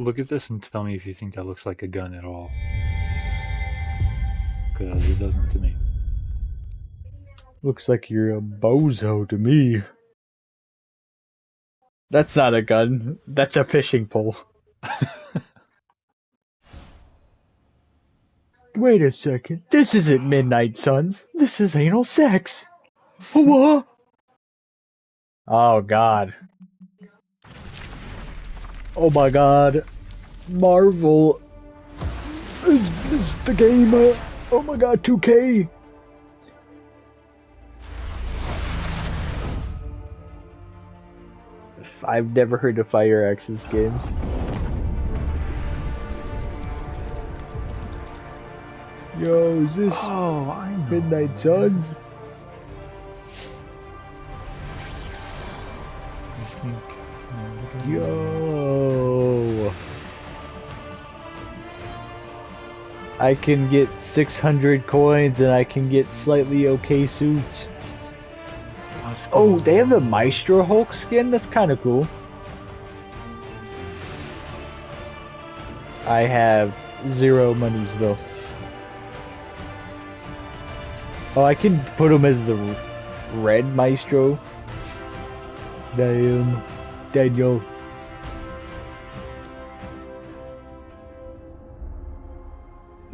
look at this and tell me if you think that looks like a gun at all. Because it doesn't to me. Looks like you're a bozo to me. That's not a gun. That's a fishing pole. Wait a second. This isn't Midnight Suns. This is anal sex. What? Oh god. Oh my god. Marvel is, is the game. Uh, oh my god, 2K. I've never heard of Firaxis games. Yo, is this Oh, I know. Midnight Suns? Yo. I can get 600 coins and I can get slightly okay suits. Oh, they have the Maestro Hulk skin? That's kind of cool. I have zero monies though. Oh, I can put him as the red Maestro. Damn. Daniel.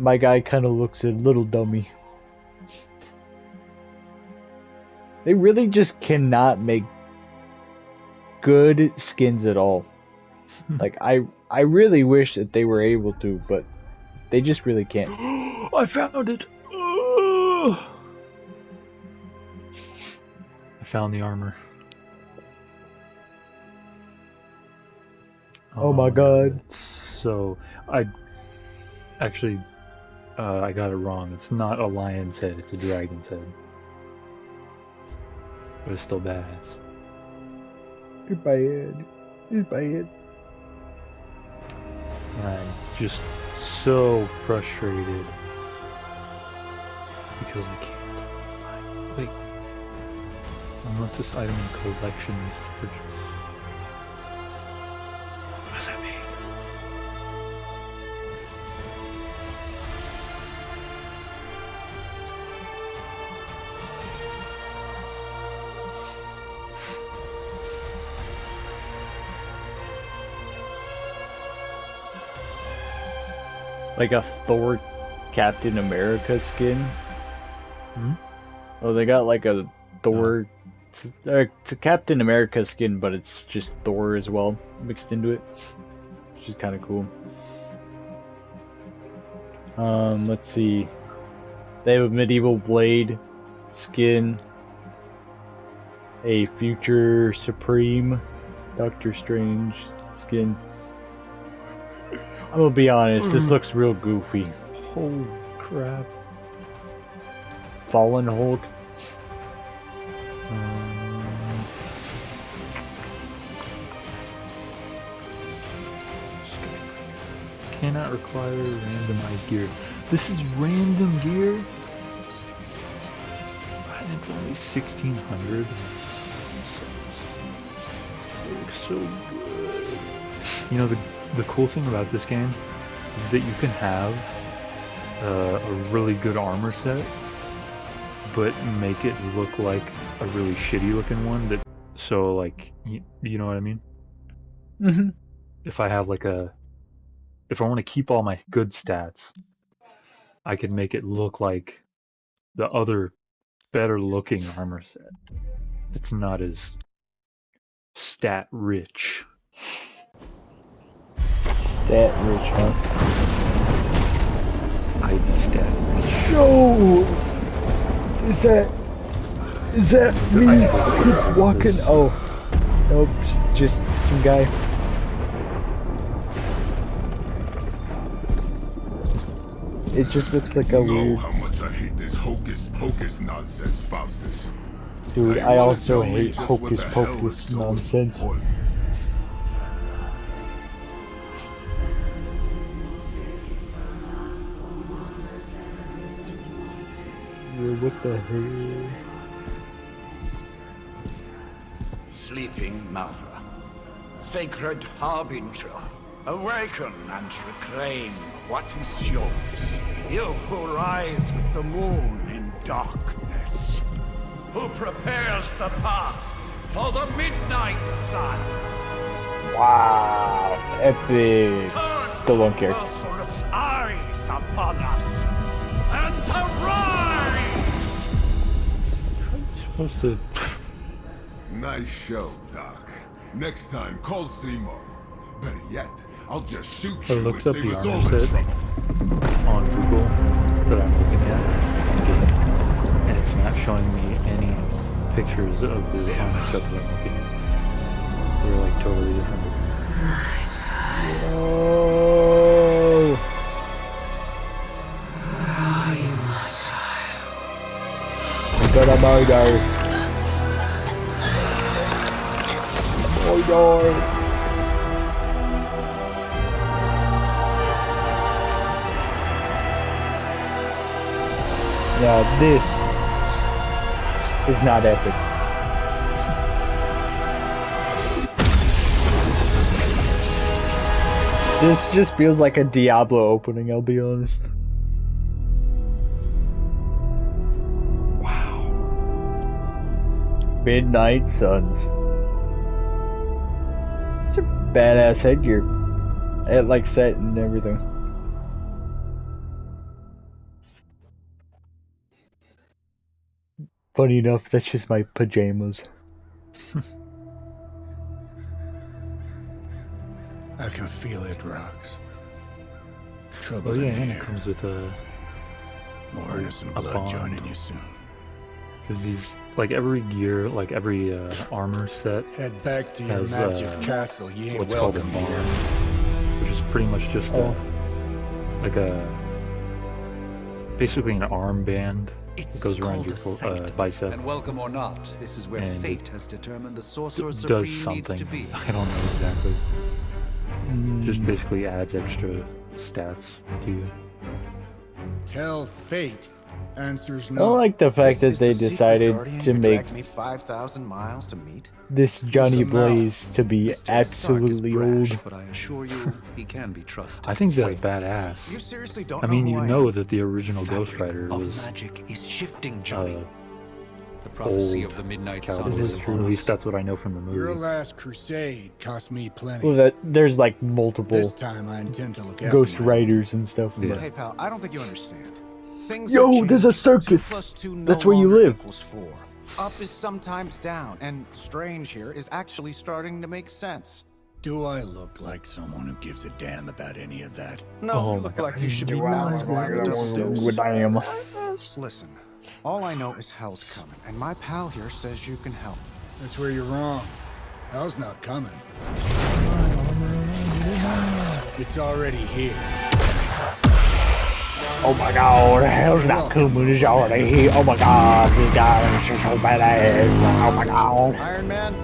My guy kind of looks a little dummy. They really just cannot make good skins at all. Hmm. like I I really wish that they were able to, but they just really can't. I found it. I found the armor. Oh my um, god. So I actually uh, I got it wrong. It's not a lion's head. It's a dragon's head. But it's still badass. It's bad. It's bad. And I'm just so frustrated because I can't. Wait. I want this item in collections to purchase. What does that mean? Like a Thor Captain America skin. Hmm? Oh, they got like a Thor. Uh, it's a Captain America skin, but it's just Thor as well mixed into it, which is kind of cool. Um, let's see. They have a medieval blade skin, a future supreme Doctor Strange skin. I'm gonna be honest, this looks real goofy. Holy crap. Fallen Hulk. Um, Cannot require randomized gear. This is random gear? And it's only 1600 It looks so good. You know, the, the cool thing about this game is that you can have uh, a really good armor set but make it look like a really shitty looking one that so like you, you know what i mean? Mm-hmm. if i have like a if i want to keep all my good stats i can make it look like the other better looking armor set. It's not as stat rich Stat rich, huh? id stat rich No! Is that. Is that me keep walking? Oh. Nope, just some guy. It just looks like a You know weird. how much I hate this hocus pocus nonsense, Faustus. Dude, Now I also hate hocus the hell is pocus so nonsense. What the hell? Sleeping Mother, Sacred Harbinger, Awaken and reclaim what is yours. You who rise with the moon in darkness. Who prepares the path for the midnight sun. Wow, epic. Turn Still don't care. merciless eyes upon us. Supposed to. Nice show, Doc. Next time, call Seymour. Better yet, I'll just shoot I you looked up the us armor set. on Google that I'm looking at and it's not showing me any pictures of the armor set that I'm looking at. They're like totally different. Oh no. Now this is not epic. This just feels like a Diablo opening, I'll be honest. Midnight Suns. It's a badass headgear. It like set and everything. Funny enough, that's just my pajamas. I can feel it, Rox. Trouble Oh yeah, in and the it comes with a More innocent blood joining you soon. because these like every gear, like every uh, armor set, Head back to your Has, magic uh, castle. You ain't what's called a welcome here. bond, which is pretty much just Oh. a like a basically an armband that It's goes around your a uh, bicep. And welcome or not, this is where And fate has determined the sorcerer It does supreme needs to something. be. I don't know exactly. Just Mm. basically adds extra stats to you. Tell fate. Answers I no. don't like the fact This that is they the decided to make me 5,000 miles to meet. this Johnny? Blaze to be Mr. Absolutely brash, old. But I assure you, he can be trusted. I think that's Wait, badass. You seriously don't I mean, know you who I know am? that the original The Ghost Rider was magic is shifting, uh, Johnny. the prophecy old of the midnight sun This is is At true. upon least that's what I know from the Your movie. last crusade cost me plenty. Well, that there's like this multiple time I intend to look Ghost. Riders and stuff. Yeah. but- Hey pal, I don't think you understand. Things Yo, there's a changed. Two circus. plus two no That's where you live. Four. Up is sometimes down, and strange here is actually starting to make sense. Do I look like someone who gives a damn about any of that? No, Oh you my look God. like you should be Wow, bouncing for the. Damn. Listen, all I know is hell's coming, and my pal here says you can help. That's where you're wrong. Hell's not coming. It's already here. Oh my god, hell's not coming, it's already here. Oh my god, this guy is so badass. Oh my god. Iron Man,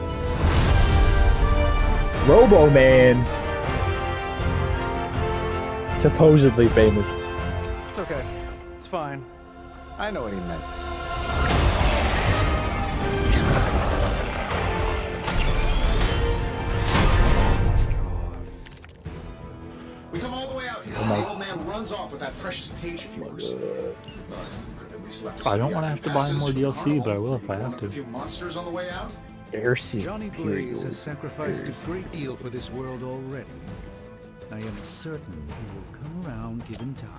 Robo Man. Supposedly famous. it's okay. It's fine. I know what he meant. The runs off with that precious page of yours. Uh, could at least left us I don't wanna have to buy more DLC, but I will if I have to. A few monsters on the way out. Johnny Blaze has sacrificed a great deal for this world already. I am certain he will come around given time.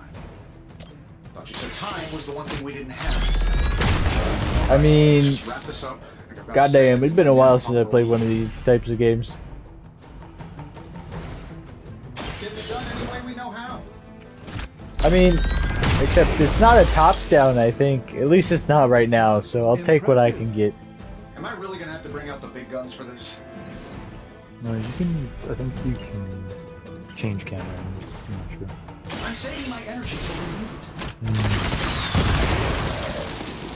Thought you said time was the one thing we didn't have. I mean, Just wrap this up. I think I've got goddamn, it's been a while since I played one of these types of games. I mean, except it's not a top-down, I think. At least it's not right now, so I'll take what I can get. Am I really gonna have to bring out the big guns for this? No, you can. I think you can change camera. I'm not sure. I'm saving my energy till we need it.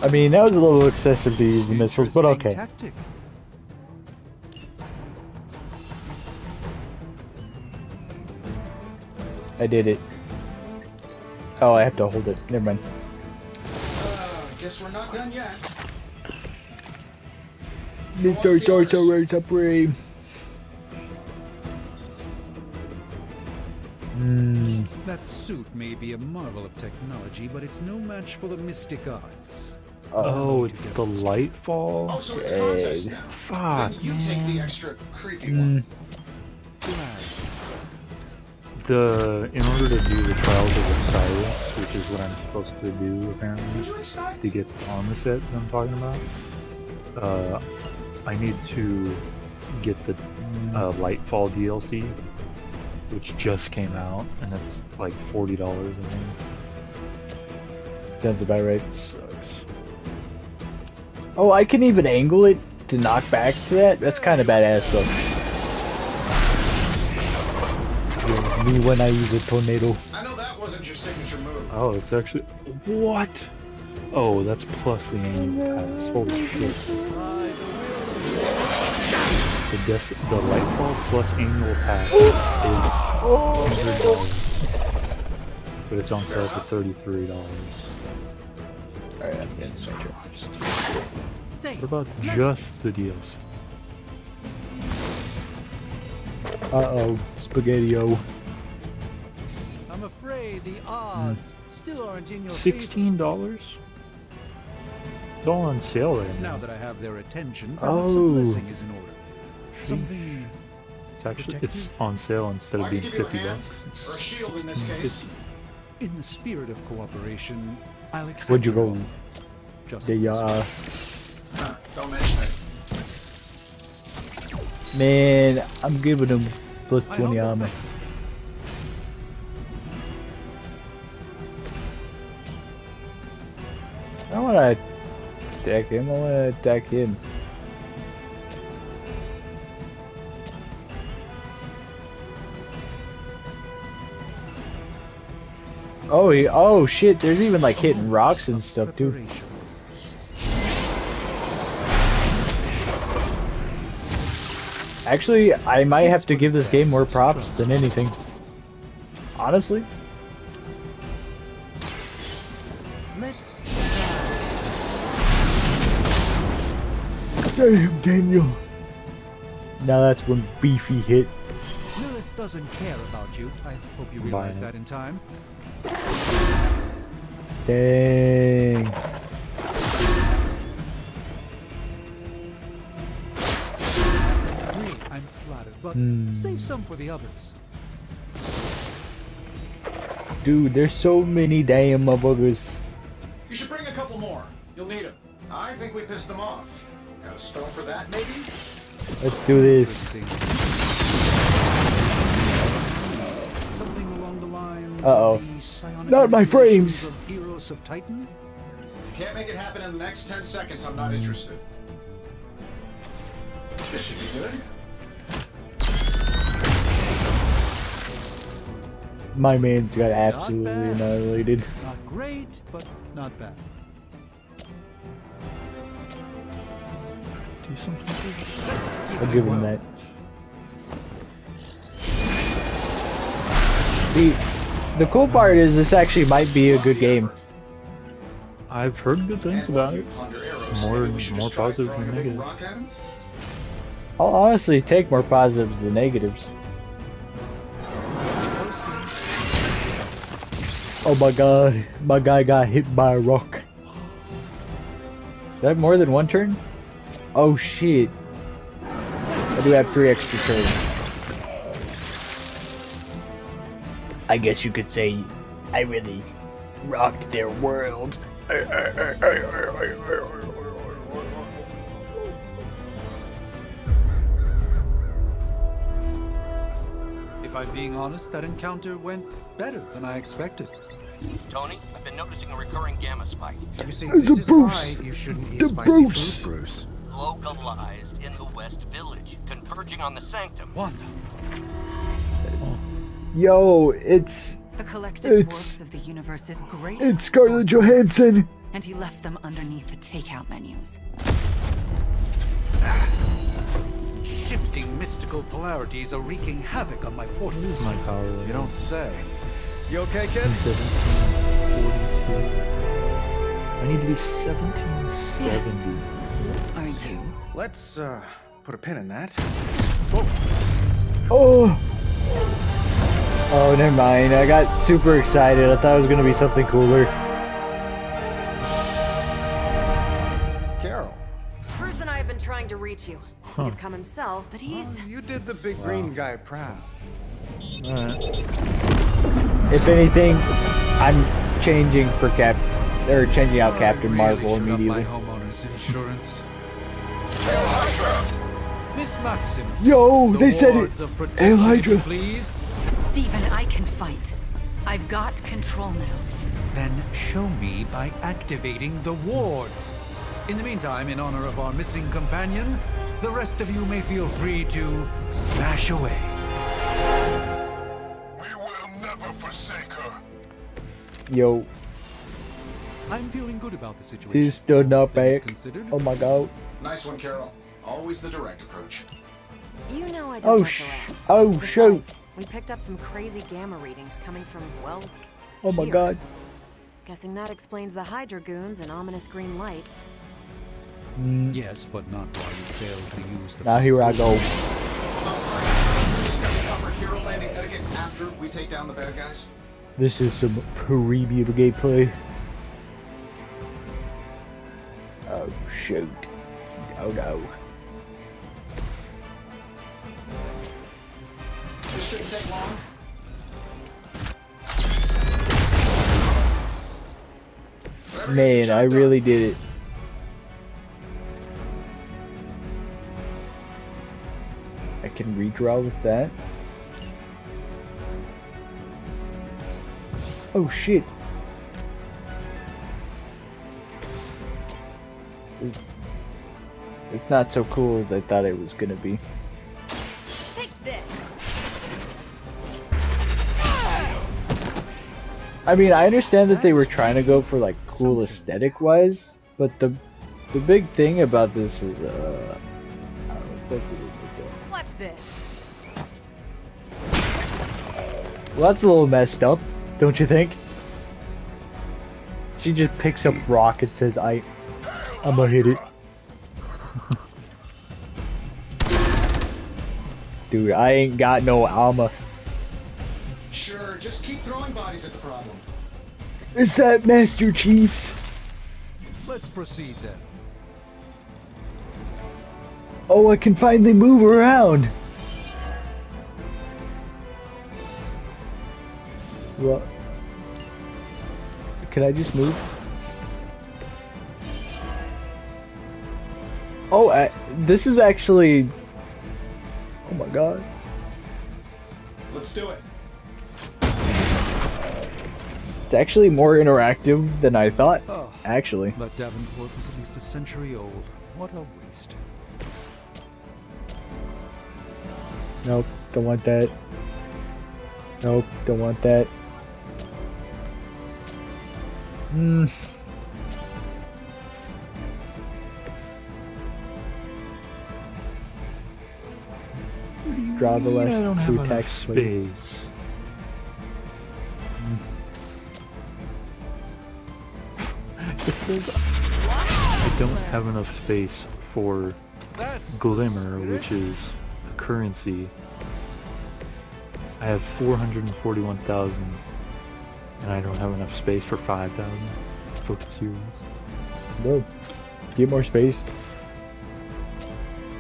I mean, that was a little excessive to use the missiles, but okay. Tactic. I did it. Oh, I have to hold it. Never mind. Uh, guess we're not done yet. Mr. Sorcerer Supreme. Hmm. That suit may be a marvel of technology, but it's no match for the mystic arts. Oh, it's the Lightfall. Oh, so it's a contest Dang. now. Fuck, Then you take the extra creepy Mm. one. The in order to do the Trials of Osiris, which is what I'm supposed to do apparently to get the armor set that I'm talking about, uh, I need to get the uh, Lightfall DLC, which just came out, and it's like forty dollars. I think. Sounds about right. Sucks. Oh, I can even angle it to knock back to that? That's kind of badass though. Me when I use a tornado. I know that wasn't your signature move. Oh, it's actually what? Oh, that's plus the annual pass. Holy shit! The death, the Lightfall plus annual pass is hundred dollars, but it's on sale for thirty-three dollars. Alright, I'm getting started. What about just the DLC? Uh oh, Spaghetti-O. I'm the odds still aren't in your. Sixteen dollars? It's all on sale right Now now. that I have their attention, Oh. perhaps a blessing is in order. Something It's actually it's on sale instead of being give you a fifty bucks. It's or a shield in this case. in the spirit of cooperation. I'll accept Where'd you it go? all. Just The, this uh, Huh, Don't mention it. man, I'm giving him 20 armor. Wanna attack him, I wanna attack him. Oh, he, oh shit, there's even like hitting rocks and stuff too. Actually, I might have to give this game more props than anything. Honestly. Damn, Daniel. Now that's when Beefy hit. Lilith doesn't care about you. I hope you Bye. realize that in time. Dang. Agree, I'm flattered, but Hmm. save some for the others. Dude, there's so many damn motherfuckers. You should bring a couple more. You'll need them. I think we pissed them off. Got a spell for that, maybe? Let's do this. Something along the lines Uh-oh. of the Not my frames. Of Heroes of Titan? Can't make it happen in the next 10 seconds. I'm not interested. This should be good. My man's got bad. absolutely annihilated. Not great, but not bad. Do something. I'll give him that. See, the cool part is this actually might be a good game. I've heard good things about it. More- maybe we should more positive than negative. I'll honestly take more positives than negatives. Oh my god, my guy got hit by a rock. Is that more than one turn? Oh shit. I do have three extra turns. I guess you could say I really rocked their world. If I'm being honest, that encounter went better than I expected. Tony, I've been noticing a recurring gamma spike, You see, The this is Bruce. why you shouldn't eat The spicy Bruce. food, Bruce. Localized in the West Village, converging on the Sanctum. Wanda, Yo, it's The collective It's- works of the universe's greatest. it's Scarlett Johansson. And he left them underneath the takeout menus. shifting mystical polarities are wreaking havoc on my portals. This is my power You don't say. You okay, kid? 1742. I need to be 1770. Are you? Let's uh put a pin in that. Oh, Oh, never mind. I got super excited. I thought it was gonna be something cooler. Carol. Bruce and I have been trying to reach you. Huh. He'd have come himself, but he's. Oh, you did the big green guy proud. Alright. If anything, I'm changing for Cap, or changing out Captain Marvel should up immediately. My homeowner's insurance. Miss Maxim. Yo, the they said it. wards of Hail protection, Hydra. Please. Stephen, I can fight. I've got control now. Then show me by activating the wards. In the meantime, in honor of our missing companion, the rest of you may feel free to smash away. We will never forsake her. Yo, I'm feeling good about the situation. she stood up back. Eh? Oh my god. Nice one, Carol. Always the direct approach. You know I don't Oh, mess sh- around. oh, Besides, shoot. We picked up some crazy gamma readings coming from, well. Oh my here. god. Guessing that explains the Hydra goons and ominous green lights. Mm, Yes, but not while you fail to use the. now here I go. Discuss proper hero landing etiquette after we take down the bad guys. This is some preview to gameplay. Oh shoot. Oh no. This shouldn't take long. Man, I really did it. I can redraw with that. Oh shit. It's not so cool as I thought it was gonna be. Take this! I mean, I understand that they were trying to go for like cool aesthetic wise, but the the big thing about this is uh I don't think it was Watch this. Well, that's a little messed up, don't you think? She just picks up rock and says, "I, I'm gonna hit it." Dude, I ain't got no armor. Sure, just keep throwing bodies at the problem. Is that Master Chief's? Let's proceed then. Oh, I can finally move around. What? Can I just move? Oh, I, this is actually. Oh my god. Let's do it. It's actually more interactive than I thought. Oh. Actually. But Davenport was at least a century old. What a waste. Nope, don't want that. Nope, don't want that. Hmm. Draw the I last don't have two enough text, space. It hmm. says I don't have enough space for Glimmer, which is a currency. I have 441,000 and I don't have enough space for 5,000 focus heroes. Bro, get more space.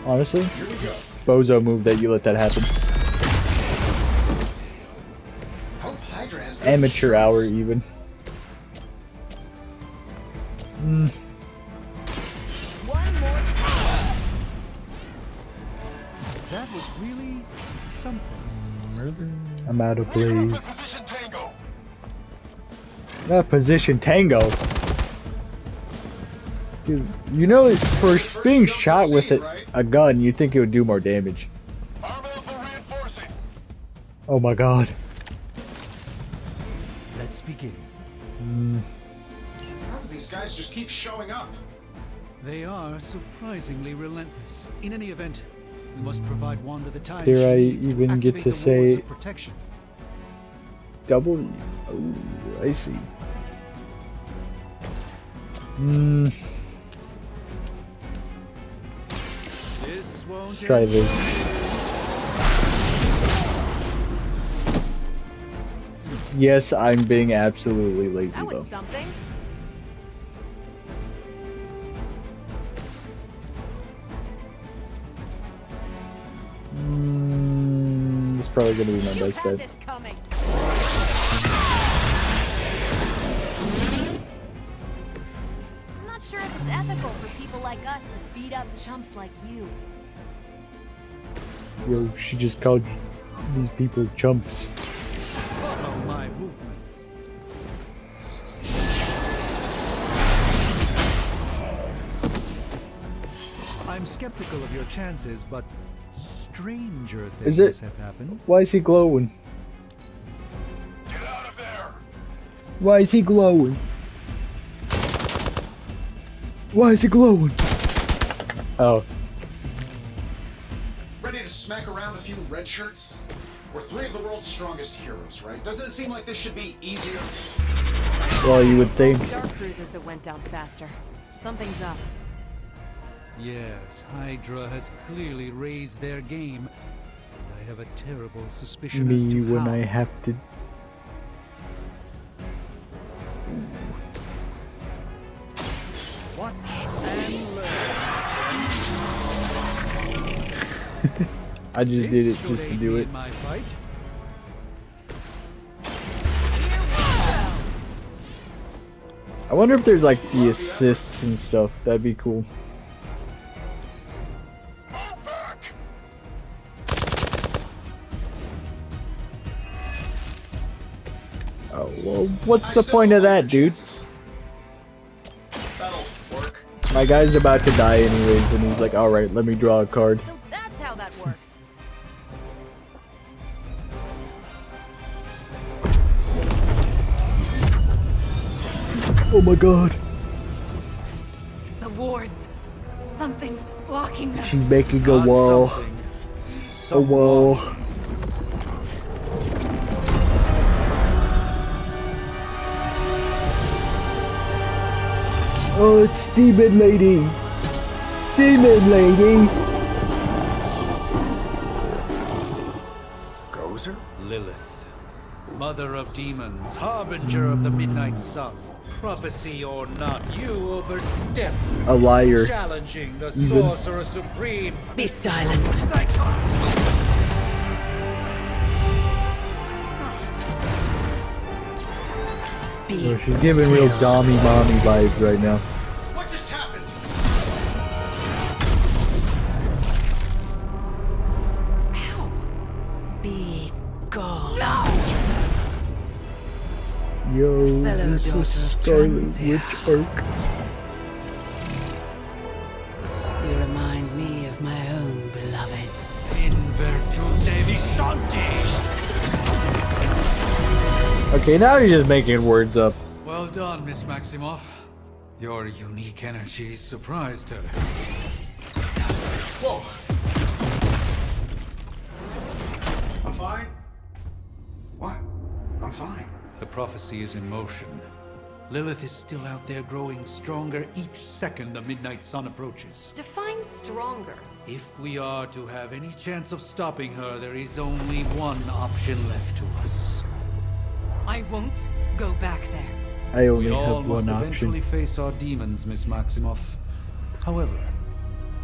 Honestly, Here we go. Bozo move that you let that happen. Hope Hydra has good Amateur hour even. Hmm. One more. That was really something. I'm out of plays. Position Tango. That position tango. Dude, you know, for being shot with it, a gun, you'd think it would do more damage. Arm Alpha reinforcing. Oh my god. Let's begin. Mm, How do these guys just keep showing up? They are surprisingly relentless. In any event, we must provide Wanda the time Dare she I needs even to get activate to the wards say- of protection. double. Oh, I see. Hmm. Let's try this. Yes, I'm being absolutely lazy That was though. something. Mm, it's probably gonna be my You best had bet. this coming. I'm not sure if it's ethical for people like us to beat up chumps like you. Yo, she just called these people chumps. Follow my movements. I'm skeptical of your chances, but stranger things Is it? have happened. Why is he glowing? Get out of there! Why is he glowing? Why is he glowing? Oh, Ready to smack around a few red shirts? We're three of the world's strongest heroes, right? Doesn't it seem like this should be easier? well, you would think. Star cruisers that went down faster. Something's up. Yes, Hydra has clearly raised their game. And I have a terrible suspicion as Me to when how. I have to. Watch and learn. I just did it just to do it. I wonder if there's like the assists and stuff. That'd be cool. Oh well, what's the point of that, dude? chances. That'll work. My guy's about to die anyways, and he's like, "All right, let me draw a card." Oh my god, The wards. Something's blocking them. she's making a Not wall. A wall. Oh, it's Demon Lady. Demon Lady. Gozer? Lilith, mother of demons, harbinger of the midnight sun. Prophecy or not, you overstep, A liar. challenging the Even. sorcerer supreme. Be silent. Be Oh, she's giving real still. Dommy Mommy vibes right now. Yo, Fellow this daughter is Scarlet Witch arc. You remind me of my own beloved. In virtute vishanti. Okay, now you're just making words up. Well done, Miss Maximoff. Your unique energy surprised her. Whoa. I'm fine. What? I'm fine. The prophecy is in motion. Lilith is still out there growing stronger each second the midnight sun approaches. Define stronger. If we are to have any chance of stopping her, there is only one option left to us. I won't go back there. I only We all have must one eventually option. face our demons, Miss Maximoff. However,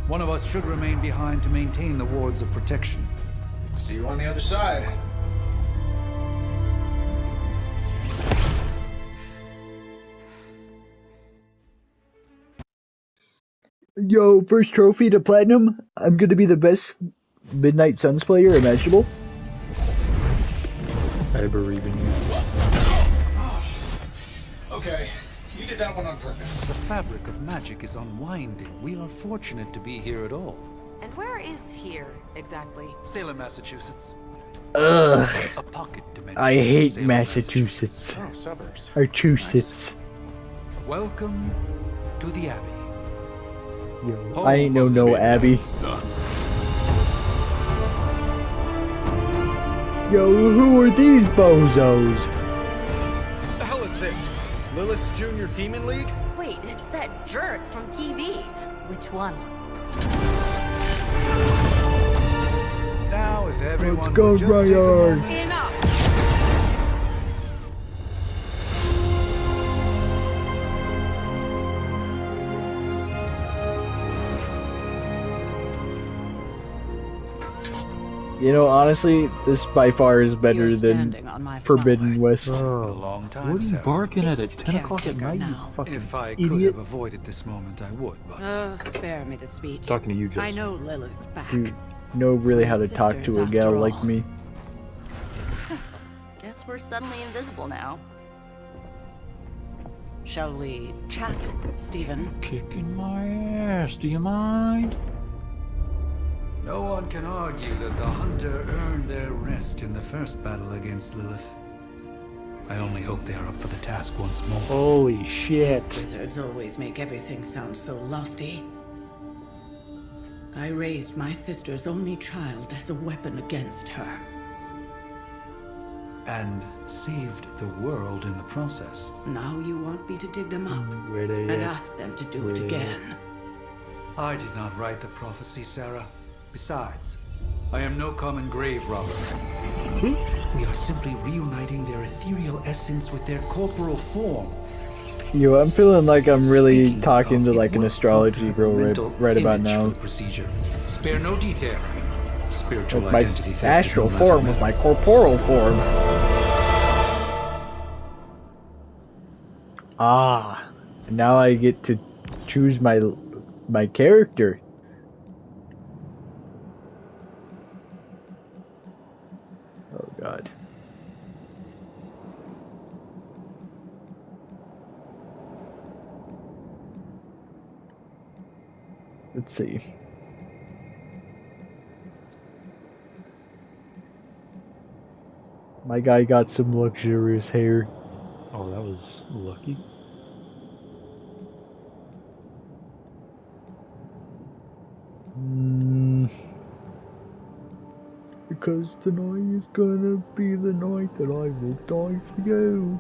one of us should remain behind to maintain the wards of protection. See you on the other side. Yo, first trophy to platinum. I'm gonna be the best Midnight Suns player imaginable. I believe in you. Okay, you did that one on purpose. The fabric of magic is unwinding. We are fortunate to be here at all. And where is here, exactly? Salem, Massachusetts. Ugh, A pocket dimension. I hate Salem, Massachusetts. Oh, suburbs. Massachusetts. Welcome to the Abbey. Yo, Home I ain't no no Abby. Son, Yo, who are these bozos? What the hell is this? Lilith's Junior Demon League? Wait, it's that jerk from TV. Which one? Now, if everyone go, would You know, honestly, this by far is better You're than standing on my Forbidden West. Oh, a long time, What are you barking at at 10 o'clock at caretaker night, you now. fucking If I could idiot? have avoided this moment, I would, but Oh, spare me the speech. Talking to you, I Justin. know Lilith's back. You know really how to talk to a gal after like me. Guess we're suddenly invisible now. Shall we chat, Stephen? Kicking my ass, do you mind? No one can argue that the Hunter earned their rest in the first battle against Lilith. I only hope they are up for the task once more. Holy shit. Wizards always make everything sound so lofty. I raised my sister's only child as a weapon against her. And saved the world in the process. Now you want me to dig them up and at? ask them to do it again. I did not write the prophecy, Sarah. Besides, I am no common grave robber. We are simply reuniting their ethereal essence with their corporal form. Yo, I'm feeling like I'm really Speaking talking of, to like an astrology girl right, right about now. procedure. Spare no detail. Spiritual With my astral form with my corporal form. Ah, now I get to choose my my character. Let's see. My guy got some luxurious hair. Oh, that was lucky. Mm. Because tonight is gonna be the night that I will die for you.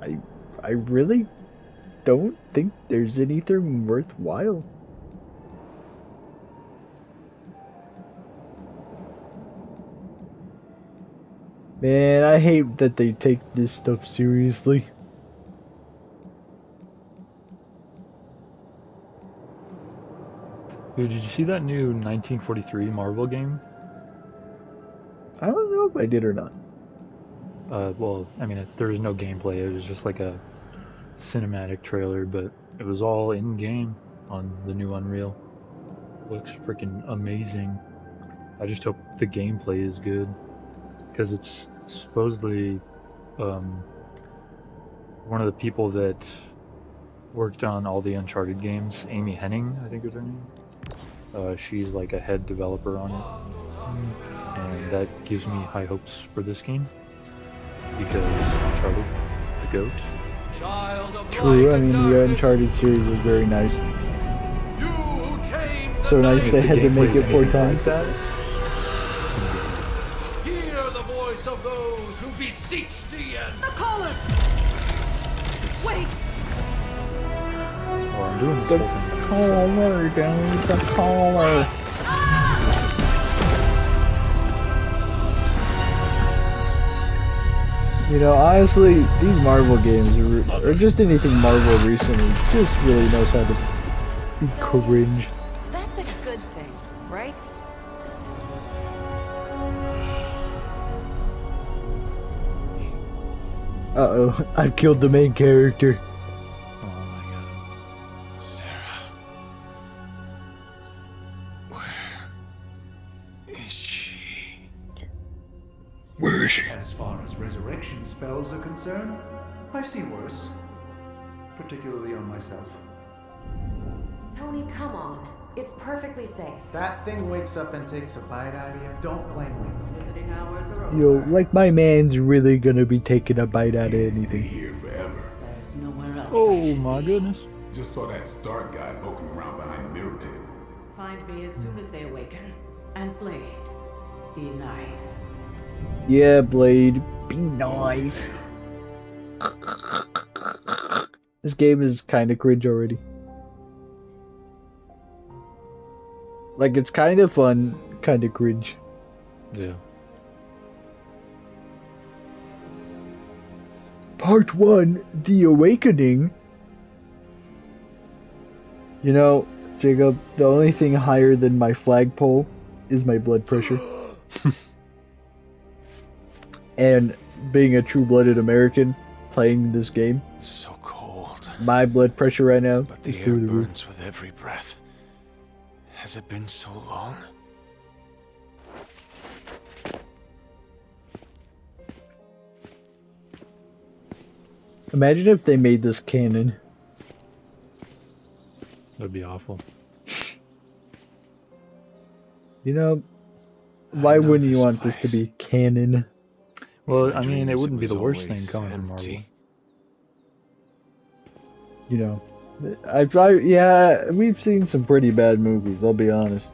I I really don't think there's anything worthwhile. Man, I hate that they take this stuff seriously. Dude, did you see that new 1943 Marvel game? I don't know if I did or not. Uh, well, I mean, it, there was no gameplay. It was just like a cinematic trailer, but it was all in game on the new Unreal. Looks freaking amazing. I just hope the gameplay is good because it's supposedly um, one of the people that worked on all the Uncharted games, Amy Hennig, I think is her name. Uh, she's like a head developer on it, and that gives me high hopes for this game because Uncharted, the goat. Child of True, I mean the Uncharted series was very nice. you who tame the So nice they had to make it four times. hear the voice of those who beseech thee and The collar! Wait! Well, I'm doing this The whole thing. collar, dude, the collar. You know, honestly, these Marvel games, or, just anything Marvel recently, just really knows how to be cringe. That's a good thing, right? Uh oh, I've killed the main character. That wakes up and takes a bite out of you. Don't blame me. Visiting hours are over. Yo, like my man's really gonna be taking a bite out of Stay anything. here forever. There's nowhere else. Oh my be. goodness. Just saw that Stark guy poking around behind the mirror table. Find me as soon as they awaken. And Blade, be nice. Yeah, Blade, be nice. This game is kind of cringe already. Like, it's kind of fun, kind of cringe. Yeah. Part 1 The Awakening. You know, Jacob, the only thing higher than my flagpole is my blood pressure. and being a true-blooded American playing this game, So cold. my blood pressure right now But the air through the roof. burns with every breath. Has it been so long? Imagine if they made this canon. That'd be awful. You know, why know wouldn't you this want this to be canon? Well, I mean, it wouldn't be the worst thing always coming from Marvel. You know, I probably yeah, we've seen some pretty bad movies. I'll be honest.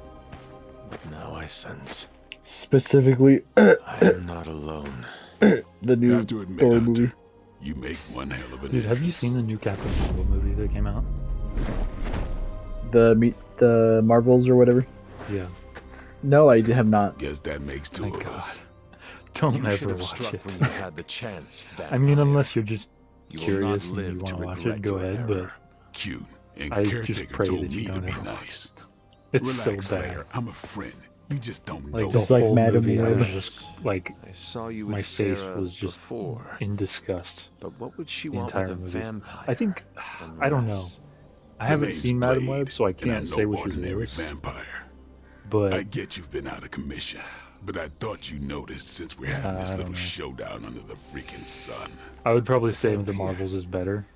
But Now I sense Specifically, I am not alone. the new have to admit, Thor Hunter, movie. you make one hell of an Dude, have you seen the new Captain Marvel movie that came out? The meet the Marvels or whatever. Yeah. No, I have not. Guess that makes two Thank of God. us. Don't you ever have watch struck it. when you had the chance. I mean, unless you're just You curious not and you want to to watch it, go ahead. error. Cute. And I caretaker told me to be nice. But it's Relax, so bad. Slayer. I'm a friend. You just don't Like know. the Just like whole Madam movie, I was just like I saw you my with face Sarah was just before. in disgust. But what would she want with a movie. vampire? I think I don't know. I haven't name's seen Madame Web, so I can't I'm say no what she's ordinary worse. vampire. But I get you've been out of commission, but I thought you noticed since we're having Uh, this little know. showdown under the freaking sun. I would probably say up the. Marvels is better,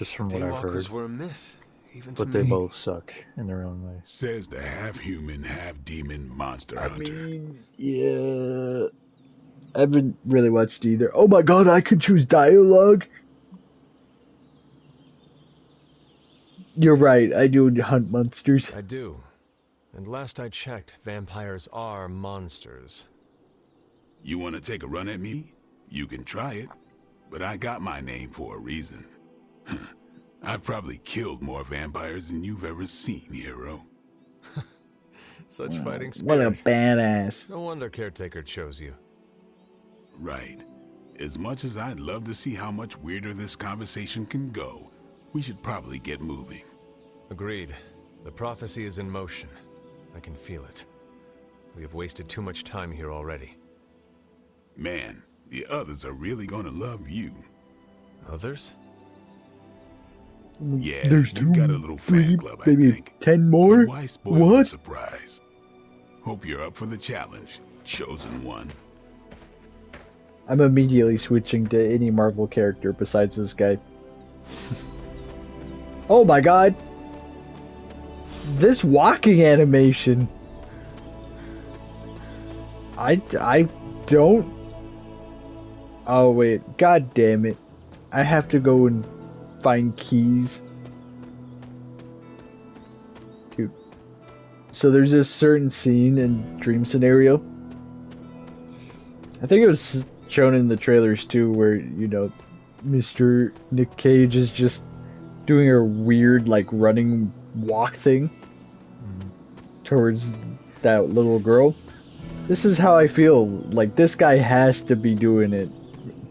just from what I've heard. Were a myth, even But they me. both suck in their own way. Says the half-human, half-demon monster I hunter. mean, yeah. I haven't really watched either. Oh my god, I could choose dialogue. You're right. I do hunt monsters. I do. And last I checked, vampires are monsters. You want to take a run at me? You can try it, but I got my name for a reason. I've probably killed more vampires than you've ever seen, hero. Such fighting spirit. What a badass. No wonder Caretaker chose you. Right. As much as I'd love to see how much weirder this conversation can go, we should probably get moving. Agreed. The prophecy is in motion. I can feel it. We have wasted too much time here already. Man, the others are really gonna love you. Others? Yeah, There's you've got a little three, fan club, I think. ten But more. why spoil the What? surprise? Hope you're up for the challenge, chosen one. I'm immediately switching to any Marvel character besides this guy. oh my god! This walking animation! I, I don't. Oh wait, god damn it. I have to go and find keys. Dude. So there's this certain scene in Dream Scenario. I think it was shown in the trailers too, where you know, Mr. Nick Cage is just doing a weird like running walk thing mm-hmm. towards that little girl. This is how I feel. Like this guy has to be doing it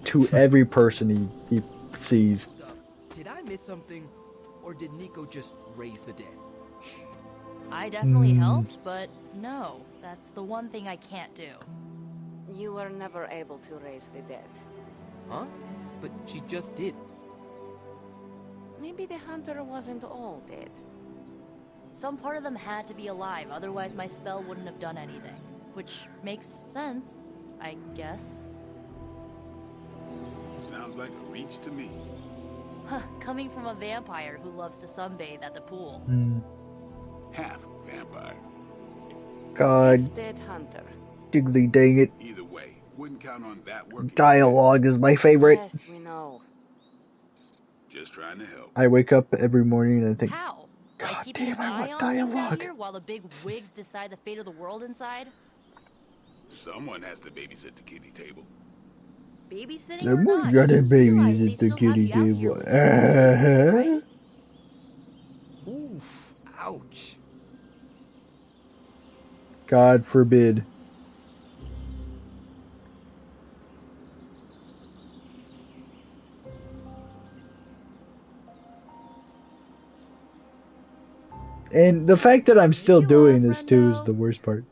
to every person he, he sees. Did miss something, or did Nico just raise the dead? I definitely Hmm. helped, but no, that's the one thing I can't do. You were never able to raise the dead. Huh? But she just did. Maybe the hunter wasn't all dead. Some part of them had to be alive, otherwise my spell wouldn't have done anything. Which makes sense, I guess. Sounds like a reach to me. Huh, coming from a vampire who loves to sunbathe at the pool. Hmm. Half vampire. God, Dead hunter. diggly dang it. Either way, wouldn't count on that working. Dialogue is my favorite. Yes, we know. Just trying to help. I wake up every morning and I think, How? By God keeping damn, an I eye want on things out dialogue. here while the big wigs decide the fate of the world inside? Someone has to babysit the kitty table. Babysitting or Someone not, got a you baby at the still kitty you out here table. with those things, right? Oof. Ouch. God forbid. And the fact that I'm still uh, doing this too uh, is the worst part.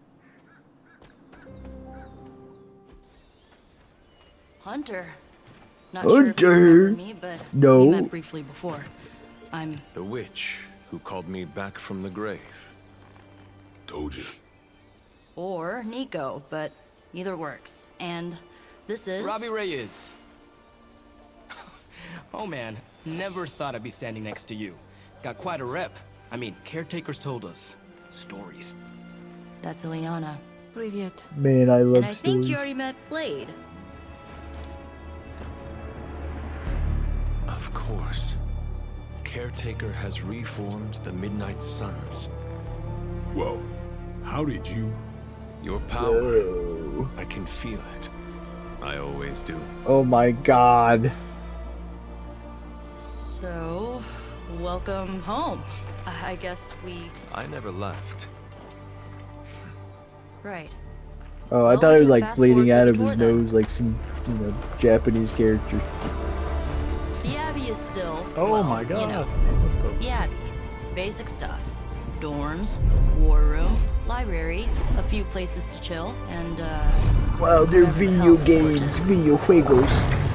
Hunter. Not Hunter. Sure me, but no. we met briefly before. I'm the witch who called me back from the grave. Doja. Or Nico, but either works. And this is Robbie Reyes. oh man, never thought I'd be standing next to you. Got quite a rep. I mean, caretakers told us stories. That's Illyana. Привет. Man, I love And I stories. think you already met Blade. Course. Caretaker has reformed the Midnight Suns. Whoa. How did you? Your power. I can feel it. I always do. Oh my god. So, welcome home. I guess we. I never left. Right. Oh, I Well, thought we it was like bleeding out of his tour nose like some, you know, Japanese character. The Abbey is still. Oh well, my You god. know, What the- the Abbey. Basic stuff. Dorms, war room, library, a few places to chill, and, uh. Wow, they're video games, video juegos.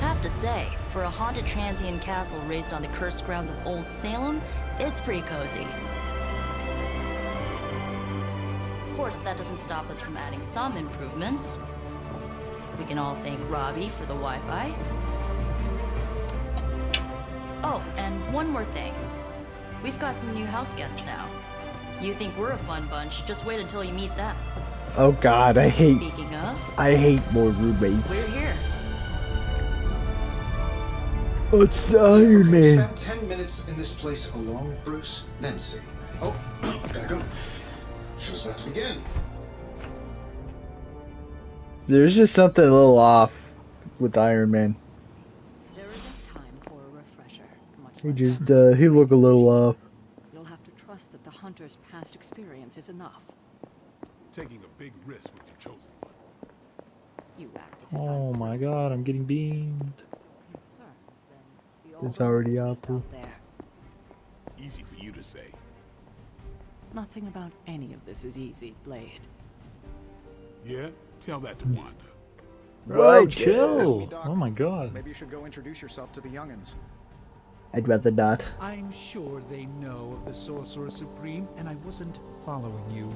Have to say, for a haunted transient castle raised on the cursed grounds of Old Salem, it's pretty cozy. Of course, that doesn't stop us from adding some improvements. We can all thank Robbie for the Wi-Fi. Oh, and one more thing. We've got some new house guests now. You think we're a fun bunch, just wait until you meet them. Oh god, I hate Speaking of, I hate more roommates. we're here. Oh, it's the Iron Man. Spend ten minutes in this place alone, Bruce, then see. Oh, gotta go. Show's about to begin. There's just something a little off with Iron Man. There isn't time for a refresher. Much He just uh he look a little off. You'll have to trust that the hunter's past experience is enough. Taking a big risk with your chosen one. You act as if Oh my god, I'm getting beamed. It's already out there. there. Easy for you to say. Nothing about any of this is easy, Blade. Yeah? Tell that to Wanda. Bro, Right, chill. Oh my god. Maybe you should go introduce yourself to the youngins. I'd rather not. I'm sure they know of the Sorcerer Supreme, and I wasn't following you.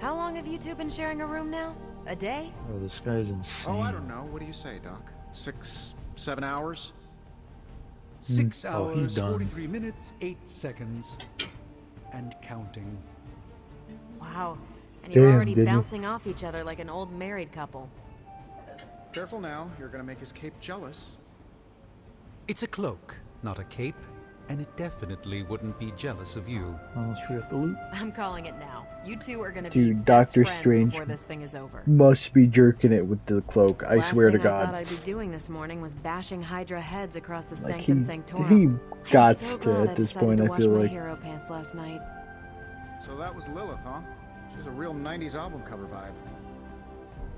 How long have you two been sharing a room now? A day? Oh, this guy's insane. Oh, I don't know. What do you say, Doc? Six, seven hours? Hmm. Six oh, he's hours, done. 43 minutes, 8 seconds. And counting. Wow. And you're Damn, already did you? bouncing off each other like an old married couple. Careful now. You're gonna make his cape jealous. It's a cloak, not a cape, and it definitely wouldn't be jealous of you. Almost forgot the loot. I'm calling it now. You two are gonna Dude, be best Doctor Strange before this thing is over. Must be jerking it with the cloak. I Last swear to thing I thought I'd be doing this morning was bashing Hydra heads across the Like Sanctum he, Sanctorum. he I'm got so to at this point. to I wash feel my like. hero pants last night. So that was Lilith, huh? She has a real 90s album cover vibe.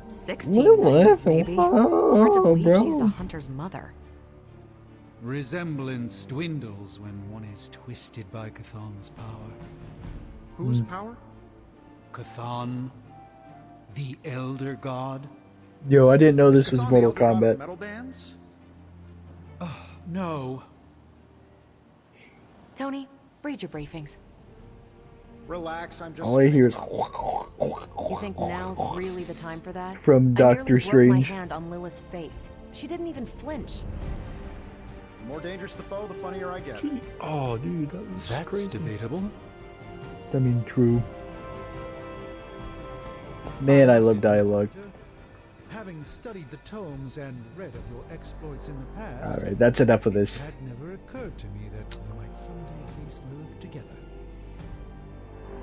16 Lilith? 90s, maybe. Hard to Oh, believe she's the hunter's mother. Resemblance dwindles when one is twisted by Chthon's power. Whose Hmm. power? Cathan, the Elder God? Yo, I didn't know Is this was Mortal Elder Kombat. Metal bands? No. Tony, read your briefings. Relax, I'm just. All I hear is You think now's really the time for that? From Doctor I nearly Doctor my Strange. hand on Lilith's face. She didn't even flinch. The more dangerous the foe, the funnier I get. Oh, dude, that was That's crazy. debatable. I mean, true. Man, I love dialogue. Having studied the tomes and read of your exploits in the past, Alright, that's enough of this. it had never occurred to me that we might someday face Lilith together.